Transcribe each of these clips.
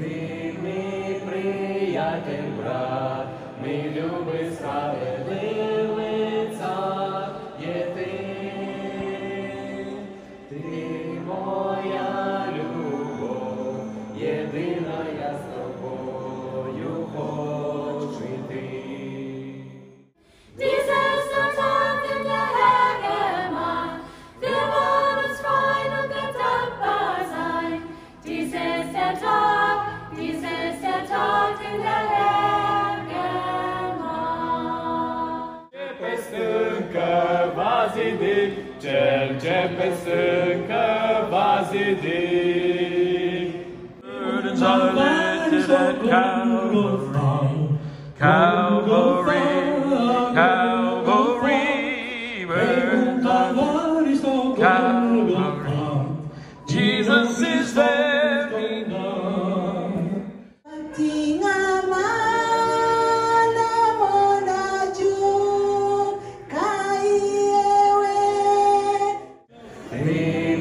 Ти мій брат, мій любий справедливий є ти. Ти моя любов, єдина з тобою хочу йти. Dieses Tag cel ce pe stâncă va zidi. burdens are Calvary, Calvary, Calvary, Ти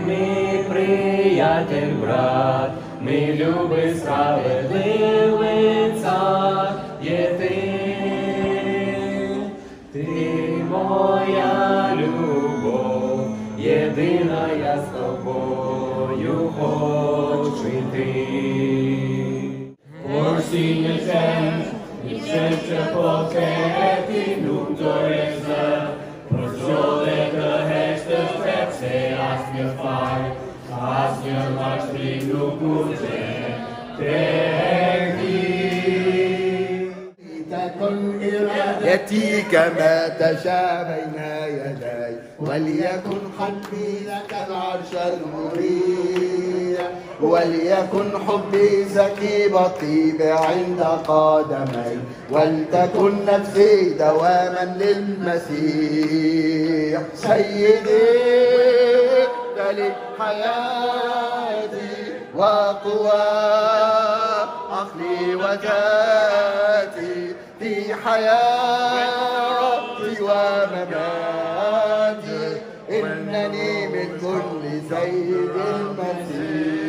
мій приятель, брат, мій любий справедливий є ти. Ти моя любов, єдина я з тобою хочу йти. Sine Licență pocătii nu-mi doresc să Porzole găhește fepse, azi mi-e far Azi mi-e maștri Te إرادتي كما تشاء بين يدي وليكن حبي لك العرش المريح وليكن حبي سكيب الطيب عند قدمي ولتكن نفسي دواما للمسيح. سيدي لي حياتي وقوى عقلي وذاتي في حياتي ومماتي. إنني من كل سيد المسيح.